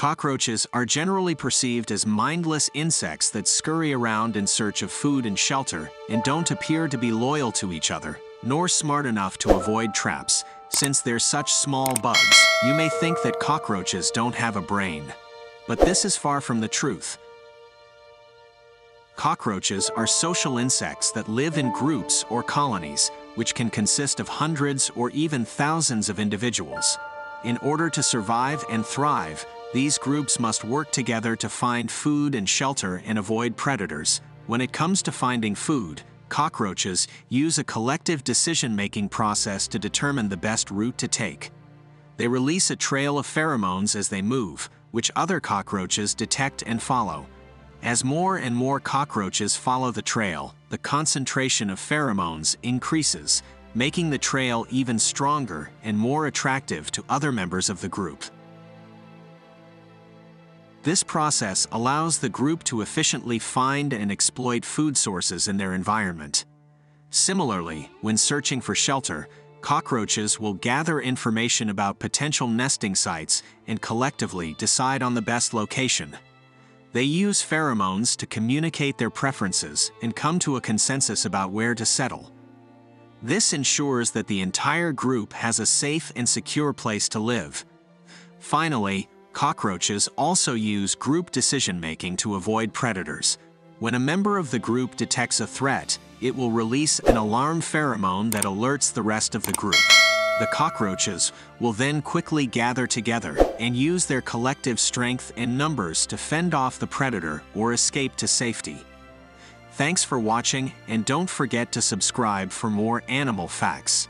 Cockroaches are generally perceived as mindless insects that scurry around in search of food and shelter and don't appear to be loyal to each other, nor smart enough to avoid traps. Since they're such small bugs, you may think that cockroaches don't have a brain. But this is far from the truth. Cockroaches are social insects that live in groups or colonies, which can consist of hundreds or even thousands of individuals. In order to survive and thrive, these groups must work together to find food and shelter and avoid predators. When it comes to finding food, cockroaches use a collective decision-making process to determine the best route to take. They release a trail of pheromones as they move, which other cockroaches detect and follow. As more and more cockroaches follow the trail, the concentration of pheromones increases, making the trail even stronger and more attractive to other members of the group. This process allows the group to efficiently find and exploit food sources in their environment. Similarly, when searching for shelter, cockroaches will gather information about potential nesting sites and collectively decide on the best location. They use pheromones to communicate their preferences and come to a consensus about where to settle. This ensures that the entire group has a safe and secure place to live. Finally, Cockroaches also use group decision-making to avoid predators. When a member of the group detects a threat, it will release an alarm pheromone that alerts the rest of the group. The cockroaches will then quickly gather together and use their collective strength and numbers to fend off the predator or escape to safety. Thanks for watching and don't forget to subscribe for more animal facts.